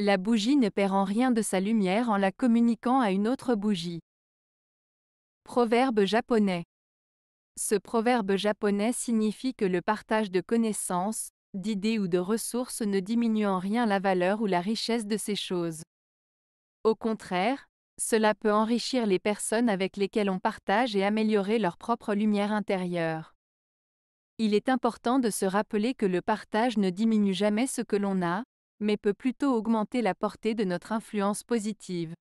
La bougie ne perd en rien de sa lumière en la communiquant à une autre bougie. Proverbe japonais. Ce proverbe japonais signifie que le partage de connaissances, d'idées ou de ressources ne diminue en rien la valeur ou la richesse de ces choses. Au contraire, cela peut enrichir les personnes avec lesquelles on partage et améliorer leur propre lumière intérieure. Il est important de se rappeler que le partage ne diminue jamais ce que l'on a, mais peut plutôt augmenter la portée de notre influence positive.